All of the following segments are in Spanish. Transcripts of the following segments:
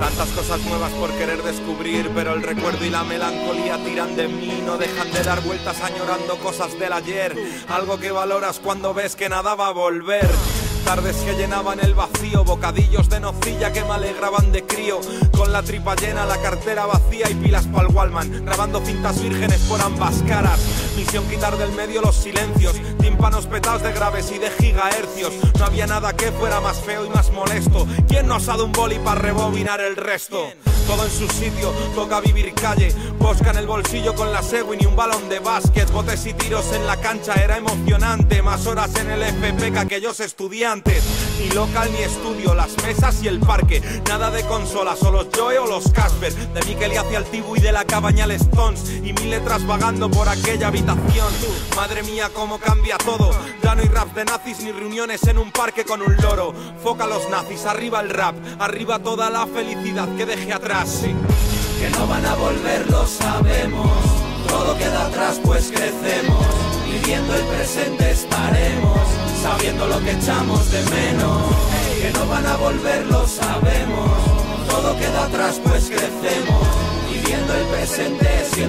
Tantas cosas nuevas por querer descubrir, pero el recuerdo y la melancolía tiran de mí, no dejan de dar vueltas añorando cosas del ayer, algo que valoras cuando ves que nada va a volver. Tardes que llenaban el vacío, bocadillos de nocilla que me alegraban de crío. Con la tripa llena, la cartera vacía y pilas pa'l Wallman. Grabando cintas vírgenes por ambas caras. Misión quitar del medio los silencios. Tímpanos petados de graves y de gigahercios. No había nada que fuera más feo y más molesto. ¿Quién nos ha dado un boli para rebobinar el resto? Todo en su sitio, toca vivir calle. Bosca en el bolsillo con la Segwin y un balón de básquet. Botes y tiros en la cancha, era emocionante. Más horas en el FP que aquellos estudiantes. Ni local ni estudio, las mesas y el parque. Nada de consola, solo Joe o los Casper. De Miquel y hacia el Tibu y de la cabaña al Stones. Y mil letras vagando por aquella habitación. Madre mía, cómo cambia todo. Nazis ni reuniones en un parque con un loro. Foca los nazis, arriba el rap, arriba toda la felicidad que dejé atrás. que no van a volver, lo sabemos. Todo queda atrás, pues crecemos. Viviendo el presente estaremos, sabiendo lo que echamos de menos. Que no van a volver, lo sabemos. Todo queda atrás, pues crecemos.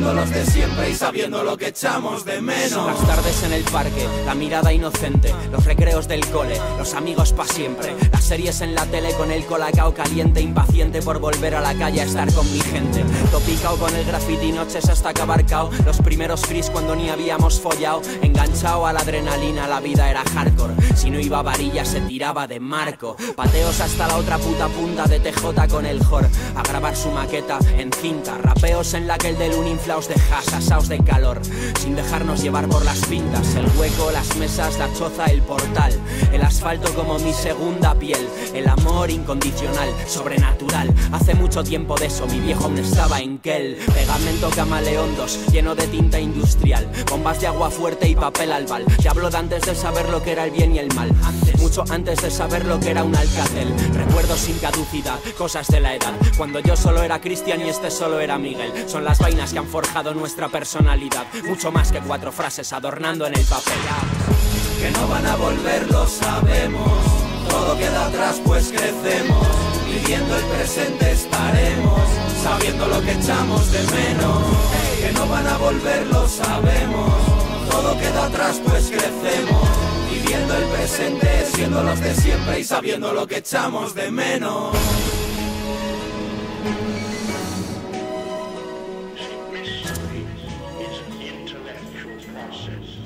Los de siempre y sabiendo lo que echamos de menos. Las tardes en el parque, la mirada inocente, los recreos del cole, los amigos pa' siempre, las series en la tele con el colacao caliente, impaciente por volver a la calle a estar con mi gente. Topicao con el graffiti, noches hasta acabar cao, los primeros fris cuando ni habíamos follado, enganchado a la adrenalina, la vida era hardcore. Si no iba a varilla se tiraba de marco, pateos hasta la otra puta punta de TJ con el Jor, a grabar su maqueta en cinta, rapeos en la que el del uninflaos de has, asaos de calor, sin dejarnos llevar por las pintas, el hueco, las mesas, la choza, el portal, el asfalto como mi segunda piel, el amor incondicional, sobrenatural. Hace mucho tiempo de eso, mi viejo aún estaba en Kel, pegamento camaleondos, lleno de tinta industrial, bombas de agua fuerte y papel albal. Te hablo de antes de saber lo que era el bien y el mal, antes, mucho antes de saber lo que era un alcatel. Recuerdos sin caducidad, cosas de la edad, cuando yo solo era Cristian y este solo era Miguel. Son las vainas que han forjado nuestra personalidad, mucho más que cuatro frases adornando en el papel. que no van a volver, lo sabemos. Todo queda atrás, pues crecemos. Viviendo el presente estaremos, sabiendo lo que echamos de menos. Que no van a volver, lo sabemos. Todo queda atrás, pues crecemos. Viviendo el presente, siendo los de siempre y sabiendo lo que echamos de menos. Process.